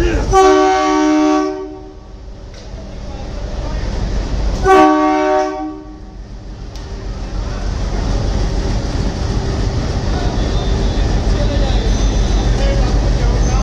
Oh.